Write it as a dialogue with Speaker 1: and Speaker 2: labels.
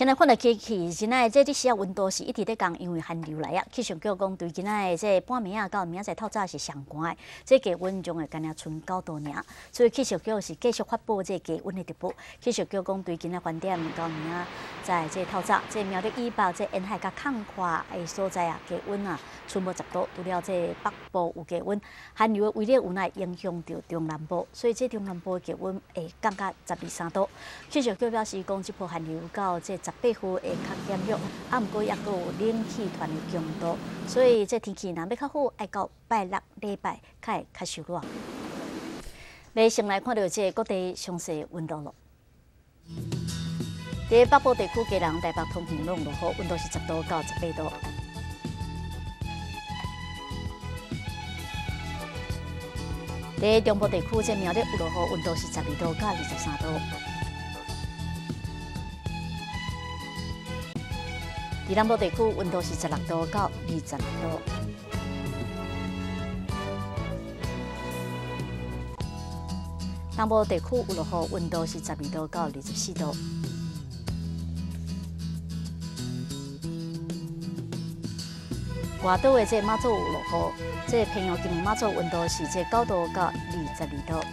Speaker 1: 现在看到天气，今仔这啲时啊温度是一直在降，因为寒流来啊。气象局讲对今仔这半暝啊到明仔载透早是上寒的，这低温将会干了剩九度尔。所以气象局是继续发布这低温的直播。气象局讲对今仔饭店到明仔在这透早，这苗栗以北这沿海甲抗跨的所在啊，低温啊，剩无十度。除了这北部有低温，寒流的威力有奈影响到中南部，所以这中南部的气温会降到十二三度。气象局表示讲，这波寒流到这。十八户会较减弱，啊，毋过抑阁有冷气团的强度，所以这天气若要较好，爱到拜六礼拜才会较受热。来先来看到这各地详细温度咯。在北部地区，家人台北通平拢落雨，温度是十度到十八度。在中部地区，这明日有落雨，温度是十二度到二十三度。南部地区温度是十六度到二十六度，南部地区有落雨，温度是十二度到二十四度。外岛的这马祖有落雨，这平阳金马祖温度是这九度到二十二度。